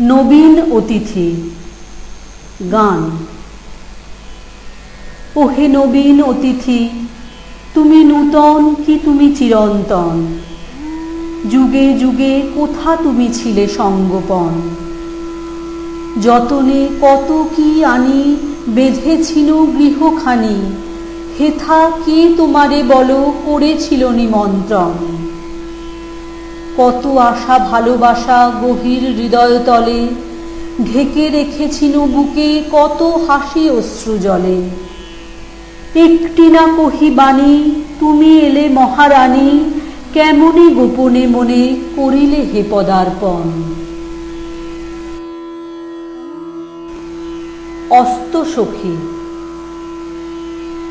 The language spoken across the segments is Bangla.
নবীন অতিথি, গান। ওহে নবীন অতিথি, তুমি নূতন কি তুমি চিরন্তন? যুগে যুগে কোথা তুমি ছিলে সঙ্গপন? যতনে কত কি আনি বেঁধেছিল গৃহখানি, হেথা কে তোমারে বলো করেছিল নিমন্ত্রণ? কত আশা ভালোবাসা গভীর হৃদয় তলে। ঢেকে রেখেছিল বুকে কত হাসি অশ্রু জলে। একটি না কহি বাণী, তুমি এলে মহারানী কেমনই গোপনে মনে করিলে হে পদার্পণ? অস্ত সখী,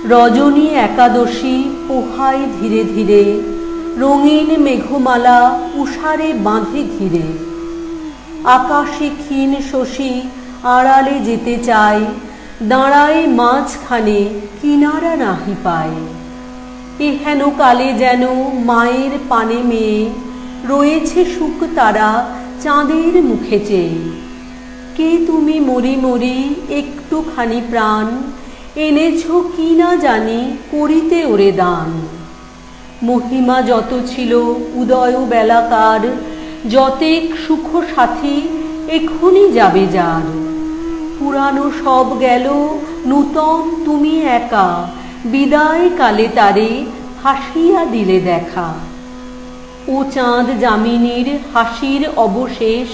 রজনী একাদশী পোহায় ধীরে ধীরে। রঙিন মেঘমালা উষারে বাঁধে ঘিরে। আকাশে ক্ষীণ শশী আড়ালে যেতে চায়, দাঁড়ায় মাঝখানে কিনারা নাহি পায়। এহেন কালে যেন মায়ের পানে মেয়ে, রয়েছে সুখ তারা চাঁদের মুখে চেয়ে। কে তুমি মরি মরি একটুখানি প্রাণ, এনেছ কি না জানি করিতে ওরে দান। মহিমা যত ছিল, উদয় বেলাকার যতেক সুখ সাথী এখনই যাবে যার। পুরানো সব গেল, নূতন তুমি একা। বিদায় কালে তারে হাসিয়া দিলে দেখা। ও চাঁদ জামিনীর হাসির অবশেষ,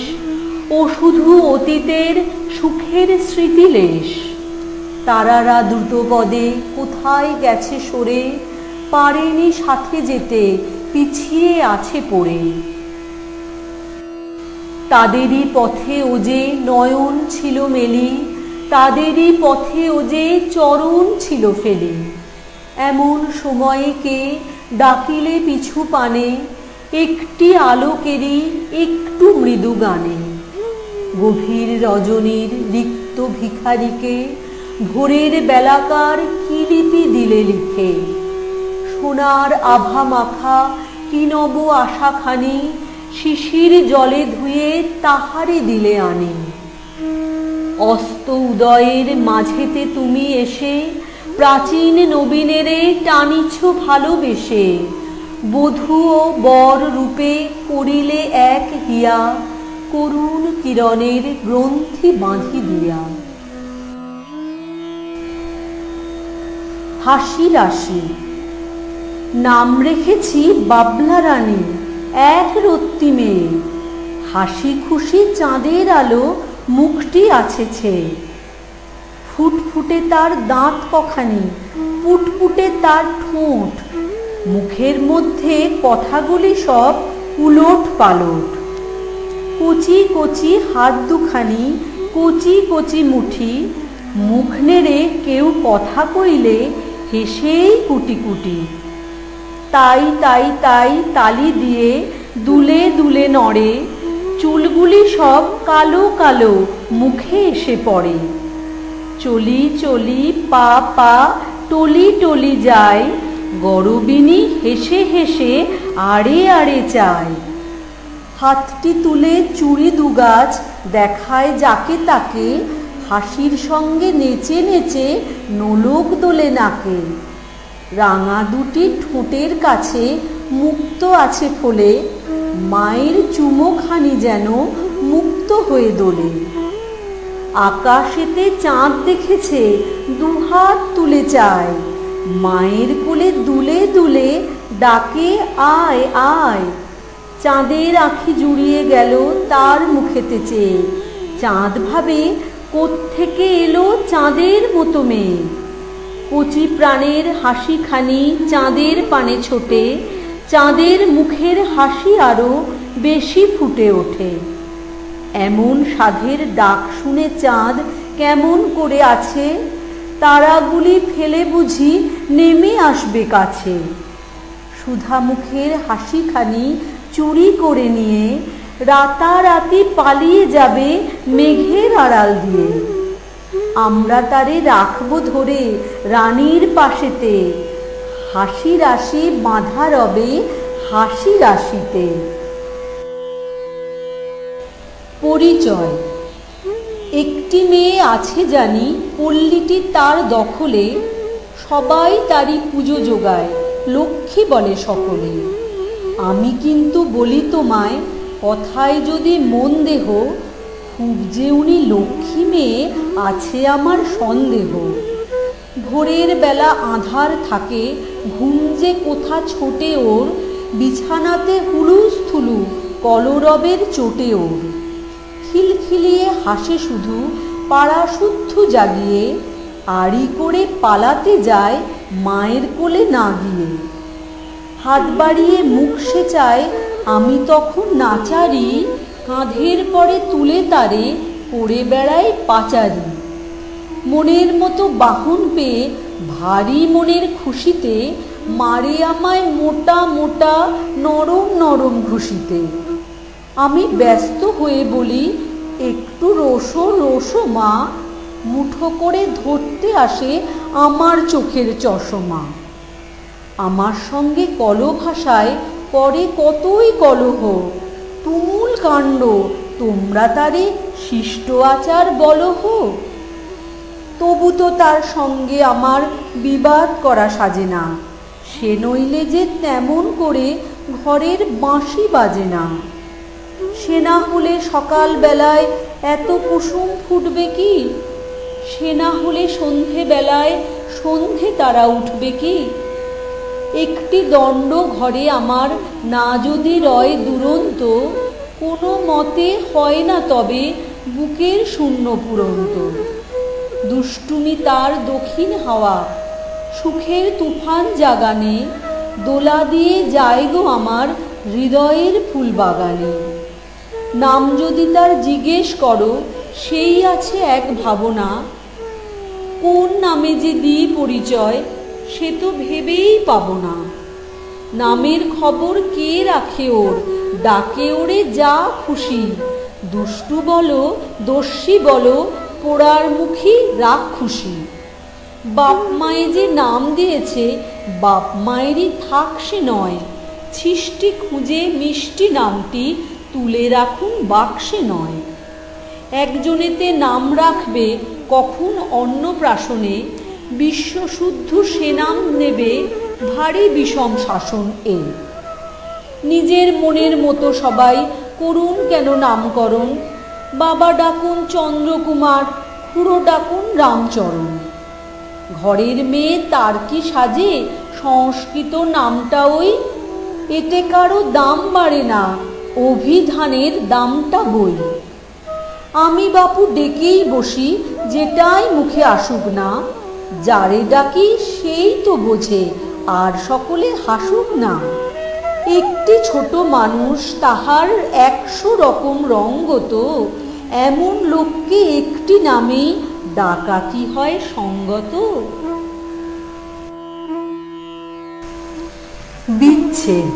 ও শুধু অতীতের সুখের স্মৃতিলেশ তারারা দ্রুতপদে কোথায় গেছে সরে পারেনি সাথে যেতে, পিছিয়ে আছে পড়ে। তাদেরই পথে ও যে নয়ন ছিল মেলি, তাদেরই পথে ও যে চরণ ছিল ফেলে। এমন সময়ে কে ডাকিলে পিছু পানে, একটি আলোকেরই একটু মৃদু গানে। গভীর রজনীর রিক্ত ভিখারিকে ভোরের বেলাকার কি লিপি দিলে লিখে? সোনার আভা মাখা, কি নব আশাখানি, শিশির জলে ধুয়ে তাহারে দিলে আনে। অস্ত উদয়ের মাঝেতে তুমি এসে, প্রাচীন নবীনেরে টানিছ ভালোবেসে। বধূ ও বর রূপে করিলে এক হিয়া, করুণ কিরণের গ্রন্থি বাঁধি দিয়া। হাসি রাশি নাম রেখেছি বাবলা রানী, এক রত্তি মেয়ে। হাসি খুশি চাঁদের আলো মুখটি আছেছে ফুটফুটে তার দাঁত কখানি, পুটপুটে তার ঠোঁট। মুখের মধ্যে কথাগুলি সব উলট পালট। কচি কচি হাত দুখানি, কচি কচি মুঠি, মুখ নেড়ে কেউ কথা কইলে হেসেই কুটি কুটি তাই তাই তাই তালি দিয়ে দুলে দুলে নড়ে। চুলগুলি সব কালো কালো, মুখে এসে পড়ে। চলি চলি, পা পা, টলি টলি যায়। গরবিনী হেসে হেসে আড়ে আড়ে চায় হাতটি তুলে চুড়ি দুগাছ দেখায় যাকে তাকে, হাসির সঙ্গে নেচে নেচে নোলক দোলে নাকে। রাঙা দুটি ঠোঁটের কাছে মুক্ত আছে ফলে, মায়ের চুমোখানি যেন মুক্ত হয়ে দোলে। আকাশেতে চাঁদ দেখেছে, দুহাত তুলে চায়। মায়ের কোলে দুলে দুলে ডাকে, আয় আয়। চাঁদের আঁখি জুড়িয়ে গেল তার মুখেতে চেয়ে। চাঁদ ভাবে, কোত্থেকে এলো চাঁদের মতো মেয়ে। কচি প্রাণের হাসিখানি চাঁদের পানে ছোটে, চাঁদের মুখের হাসি আরও বেশি ফুটে ওঠে। এমন সাধের ডাক শুনে চাঁদ কেমন করে আছে, তারাগুলি ফেলে বুঝি নেমে আসবে কাছে। সুধা মুখের হাসিখানি চুরি করে নিয়ে রাতারাতি পালিয়ে যাবে মেঘের আড়াল দিয়ে। আমরা তারে রাখব ধরে রানীর পাশেতে। হাসি রাশি বাঁধা রবে হাসি রাশিতে। পরিচয়। একটি মেয়ে আছে জানি, পল্লীটি তার দখলে, সবাই তারই পুজো যোগায়, লক্ষ্মী বলে সকলে। আমি কিন্তু বলি তোমায়, কথায় যদি মন দেহ খুব যে উনি লক্ষ্মী মেয়ে, আছে আমার সন্দেহ। ভোরের বেলা আধার থাকে, ঘুম যে কোথা ছোটে ওর, বিছানাতে হুলুস থুলু, কলরবের চোটে ওর। খিলখিলিয়ে হাসে শুধু, পাড়া শুদ্ধ জাগিয়ে, আড়ি করে পালাতে যায় মায়ের কোলে না গিয়ে। হাত বাড়িয়ে মুখ সে চায় আমি তখন নাচারি কাঁধের পরে তুলে তারে করে বেড়ায় পাচারি। মনের মতো বাহন পেয়ে ভারী মনের খুশিতে মারে আমায় মোটা মোটা নরম নরম ঘুষিতে। আমি ব্যস্ত হয়ে বলি, একটু রোসো রোসো মা, মুঠো করে ধরতে আসে আমার চোখের চশমা। আমার সঙ্গে কল ভাষায় কতই কলহ তুমুল কাণ্ড, তোমরা তারে শিষ্ট আচার বলহ তবু তো তার সঙ্গে আমার বিবাদ করা সাজে না। সে নইলে যে তেমন করে ঘরের বাঁশি বাজে না। সে না হলে সকাল বেলায় এত কুসুম ফুটবে কি? সে না হলে সন্ধে বেলায় সন্ধে তারা উঠবে কি? একটি দণ্ড ঘরে আমার না যদি রয় দুরন্ত কোনো মতে হয় না তবে বুকের শূন্য পুরন্ত। দুষ্টুমি তার দক্ষিণ হাওয়া। সুখের তুফান জাগানে দোলা দিয়ে যায় গো আমার হৃদয়ের ফুল বাগানে নাম যদি তার জিজ্ঞেস করো, সেই আছে এক ভাবনা। কোন নামে যে দিই পরিচয়, সে তো ভেবেই পাবো না। নামের খবর কে রাখে ওর? ডাকে ওরে যা খুশি। দুষ্টু বলো, দস্যি বলো, পোড়ার মুখী রাগ খুশি বাপ মায়ে যে নাম দিয়েছে, বাপ মায়েরই থাক সে নয়। ছিষ্টি খুঁজে মিষ্টি নামটি তুলে রাখুন বাক্সে নয়। একজনেতে নাম রাখবে, কখন অন্নপ্রাশনে? বিশ্বশুদ্ধ সে নাম নেবে ভারী বিষম শাসন এ নিজের মনের মতো সবাই করুন কেন নামকরণ। বাবা ডাকুন চন্দ্রকুমার, খুড়ো ডাকুন রামচরণ। ঘরের মেয়ে তার কি সাজে? সংস্কৃত নামটা ওই? এতে কারও দাম বাড়ে না, অভিধানের দামটা বই। আমি বাপু ডেকেই বসি, যেটাই মুখে আসুক না। যারে ডাকি সেই তো বোঝে আর সকলে হাসুক না। একটি ছোট মানুষ তাহার একশো রকম রঙ্গত এমন লোককে একটি নামেই ডাকা কি হয় সঙ্গত? বিচ্ছেদ।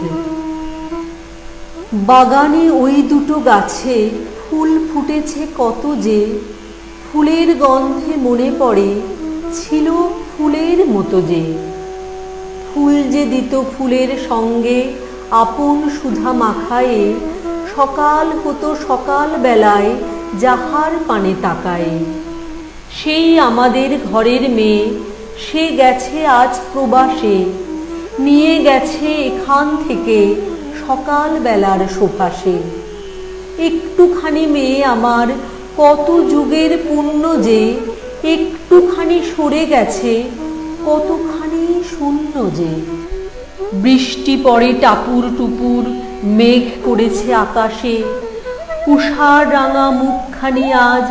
বাগানে ওই দুটো গাছে ফুল ফুটেছে কত যে, ফুলের গন্ধে মনে পড়ে ছিল ফুলের মতো যে। ফুল যে দিত ফুলের সঙ্গে, আপন সুধা মাখায়ে, সকাল হতো সকাল বেলায় যাহার পানে তাকায়। সেই আমাদের ঘরের মেয়ে, সে গেছে আজ প্রবাসে, নিয়ে গেছে এখান থেকে সকাল বেলার সোফাসে। একটুখানি মেয়ে আমার কত যুগের পুণ্য যে, একটুখানি সরে গেছে কতখানি শূন্য যে। বৃষ্টি পড়ে টাপুর টুপুর, মেঘ করেছে আকাশে। উষার রাঙা মুখখানি আজ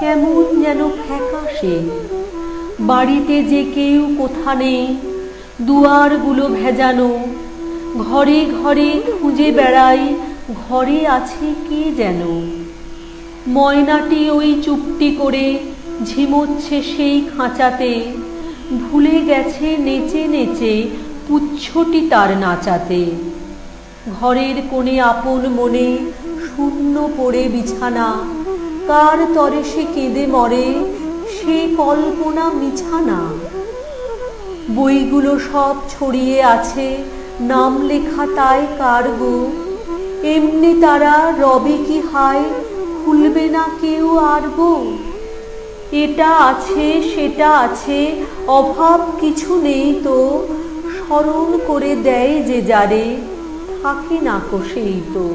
কেমন যেন ফ্যাকাশে। বাড়িতে যে কেউ কোথা নেই, দুয়ারগুলো ভেজানো। ঘরে ঘরে খুঁজে বেড়াই, ঘরে আছে কে যেন। ময়নাটি ওই চুপটি করে ঝিমোচ্ছে সেই খাঁচাতে। ভুলে গেছে নেচে নেচে পুচ্ছটি তার নাচাতে। ঘরের কোণে আপন মনে শূন্য পড়ে বিছানা। কার তরে সে কেঁদে মরে, সে কল্পনা মিছানা। বইগুলো সব ছড়িয়ে আছে, নাম লেখা তাই কার গো? এমনি তারা রবে কি হায়, খুলবে না কেউ আর গো? এটা আছে, সেটা আছে, অভাব কিছু নেই তো, স্মরণ করে দেয় যে যারে, থাকে না কোষেই তো।